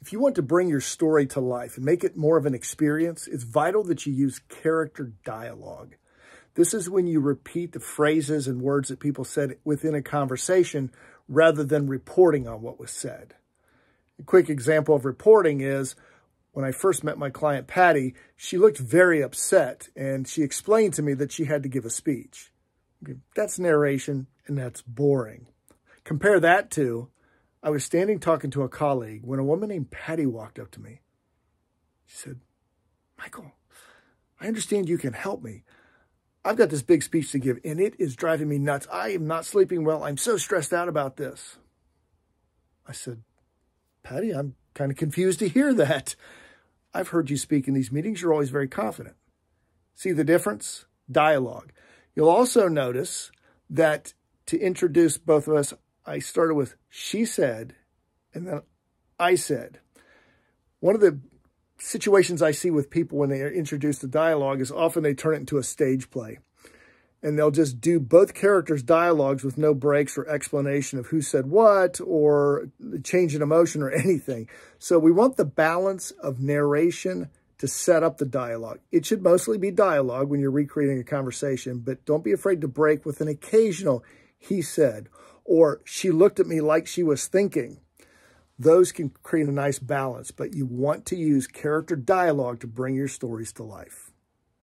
If you want to bring your story to life and make it more of an experience, it's vital that you use character dialogue. This is when you repeat the phrases and words that people said within a conversation rather than reporting on what was said. A quick example of reporting is when I first met my client, Patty, she looked very upset and she explained to me that she had to give a speech. That's narration and that's boring. Compare that to, I was standing talking to a colleague when a woman named Patty walked up to me. She said, Michael, I understand you can help me. I've got this big speech to give and it is driving me nuts. I am not sleeping well. I'm so stressed out about this. I said, Patty, I'm kind of confused to hear that. I've heard you speak in these meetings. You're always very confident. See the difference? Dialogue. You'll also notice that to introduce both of us, I started with she said, and then I said. One of the situations I see with people when they introduce the dialogue is often they turn it into a stage play and they'll just do both characters' dialogues with no breaks or explanation of who said what or change in emotion or anything. So we want the balance of narration to set up the dialogue. It should mostly be dialogue when you're recreating a conversation, but don't be afraid to break with an occasional he said or she looked at me like she was thinking. Those can create a nice balance, but you want to use character dialogue to bring your stories to life.